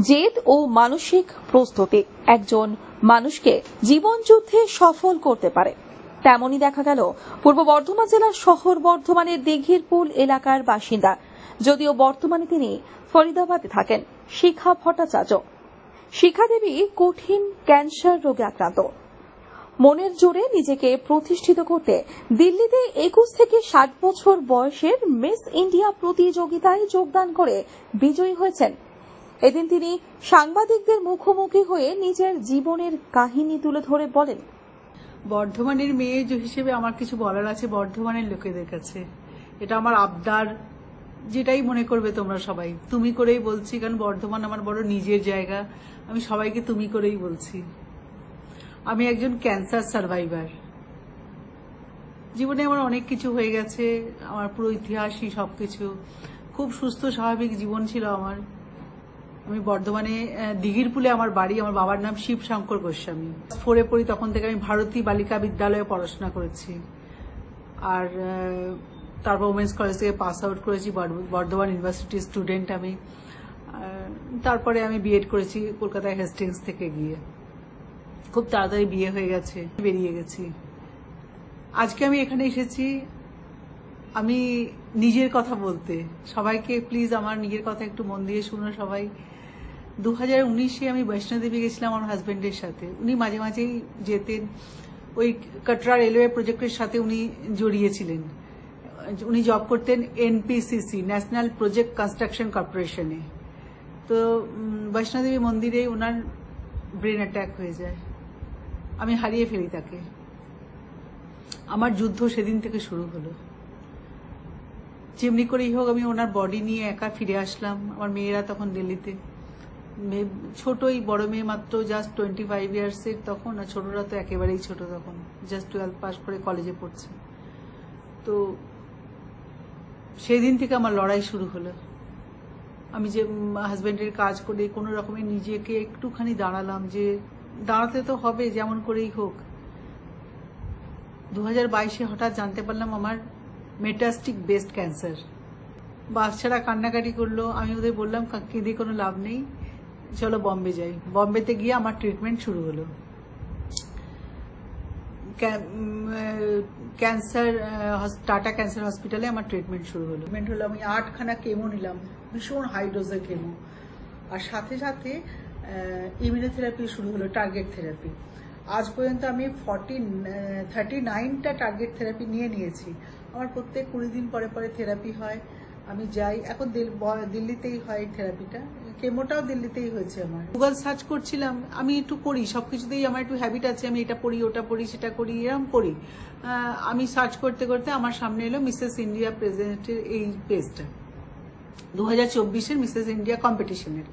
জেদ ও মানসিক প্রস্তুতি। একজন মানুষকে জীবন যুদ্ধে সফল করতে পারে। তেমনই দেখা গেল পূর্ব বর্ধমান জেলার শহর বর্ধমানের দিঘিরপুল এলাকার বাসিন্দা। যদিও বর্তমানে তিনি ফরিদাবাদে থাকেন, শিখা ভট্টাচার্য। শিখা দেবী কঠিন ক্যান্সার রোগে আক্রান্ত। মনের জোরে নিজেকে প্রতিষ্ঠিত করতে দিল্লিতে একুশ থেকে ষাট বছর বয়সের মিস ইন্ডিয়া প্রতিযোগিতায় যোগদান করে বিজয়ী হয়েছেন এদিন তিনি সাংবাদিকদের মুখোমুখি হয়ে নিজের জীবনের কাহিনী তুলে ধরে বলেন, বর্ধমানের মেয়ে হিসেবে আমার কিছু বলার আছে বর্ধমানের লোকেদের কাছে। এটা আমার আবদার, যেটাই মনে করবে তোমরা সবাই। তুমি করেই বলছি, কারণ বর্ধমান আমার বড় নিজের জায়গা। আমি সবাইকে তুমি করেই বলছি। আমি একজন ক্যান্সার সার্ভাইভার। জীবনে আমার অনেক কিছু হয়ে গেছে, আমার পুরো ইতিহাসই সবকিছু। খুব সুস্থ, স্বাভাবিক জীবন ছিল আমার। আমি বর্ধমানে আহ, দিঘিরপুলে আমার বাড়ি আমার বাবার নাম শিব শঙ্কর গোস্বামী ফোরে পড়ি তখন থেকে আমি ভারতী বালিকা বিদ্যালয়ে পড়াশোনা করেছি। আর তারপর ওমেন্স কলেজ থেকে পাস আউট করেছি বর্ধমান ইউনিভার্সিটির স্টুডেন্ট আমি। তারপরে আমি বিএড করেছি কলকাতায় হেস্টিংস থেকে গিয়ে। খুব তাড়াতাড়ি বিয়ে হয়ে গেছে বেরিয়ে গেছি। আজকে আমি এখানে এসেছি আমি নিজের কথা বলতে। সবাইকে প্লিজ আমার নিজের কথা একটু মন দিয়ে শুনো সবাই। দু হাজার উনিশে আমি বৈষ্ণোদেবী গেছিলাম আমার হাজবেন্ডের সাথে। উনি মাঝে মাঝেই যেতেন। ওই কাটরা রেলওয়ে প্রজেক্টের সাথে উনি জড়িয়েছিলেন। উনি জব করতেন এনপিসিসি ন্যাশনাল প্রজেক্ট কনস্ট্রাকশন কর্পোরেশনে তো বৈষ্ণোদেবী মন্দিরে ওনার ব্রেন অ্যাটাক হয়ে যায়। আমি হারিয়ে ফেলি তাকে। আমার যুদ্ধ সেদিন থেকে শুরু হলো। যেমনি করেই হোক আমি ওনার বডি নিয়ে একা ফিরে আসলাম। আমার মেয়েরা তখন দিল্লিতে। ছোটই, বড় মেয়ে মাত্র জাস্ট টোয়েন্টি ফাইভ ইয়ার্সের তখন, আর ছোটরা তো একেবারেই ছোট তখন। জাস্ট টুয়েলভ পাস করে কলেজে পড়ছে। তো সেই দিন থেকে আমার লড়াই শুরু হলো। আমি যে হাজব্যান্ডের কাজ করে কোনো রকমে নিজেকে একটুখানি দাঁড়ালাম যে, দাঁড়াতে তো হবে, যেমন করেই হোক। দু হাজার বাইশে হঠাৎ জানতে পারলাম আমার মেটাস্টিক বেস্ট ক্যান্সার বাচ্চারা কান্নাকাটি করল, আমি ওদের বললাম কেঁদে কোনো লাভ নেই? চলো বম্বে যাই। বম্বেতে গিয়ে আমার ট্রিটমেন্ট শুরু হলো। ক্যান্সার টাটা ক্যান্সার হসপিটালে আমার ট্রিটমেন্ট শুরু হলো। ট্রিটমেন্ট হলো, আমি আটখানা কেমো নিলাম। ভীষণ হাই কেমো আর সাথে সাথে ইমিউনোথেরাপি শুরু হলো টার্গেট থেরাপি আজ পর্যন্ত আমি ফর্টি থার্টি নাইনটা টার্গেট থেরাপি নিয়ে নিয়েছি। আমার প্রত্যেক কুড়ি দিন পরে পরে থেরাপি হয়। আমি যাই। এখন দিল- দিল্লিতেই হয় থেরাপিটা কেমোটাও দিল্লিতেই হয়েছে আমার। গুগল সার্চ করছিলাম, আমি একটু করি, সবকিছুতেই আমার একটু হ্যাবিট আছে, আমি এটা পড়ি, ওটা পড়ি, সেটা করি এরকম করি। আমি সার্চ করতে করতে আমার সামনে এলো মিসেস ইন্ডিয়া প্রেসিডেন্টের এই পেজটা দু হাজার চব্বিশের মিসেস ইন্ডিয়া কম্পিটিশনের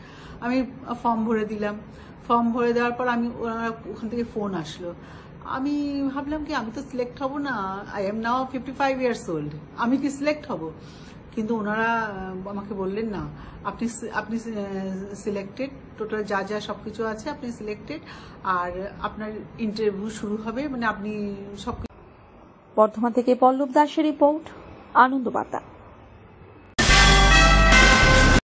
আমি ফর্ম ভরে দিলাম। ফর্ম ভরে দেওয়ার পর আমি ওখান থেকে ফোন আসলো। আমি ভাবলাম কি, আমি তো সিলেক্ট হব না I am now fifty five years old আমি কি সিলেক্ট হব? কিন্তু ওনারা আমাকে বললেন, না, আপনি আপনি সিলেক্টেড টোটাল যা যা সব কিছু আছে আপনি সিলেক্টেড আর আপনার ইন্টারভিউ শুরু হবে মানে আপনি সব বর্ধমান থেকে পল্লব দাসের রিপোর্ট আনন্দ বার্তা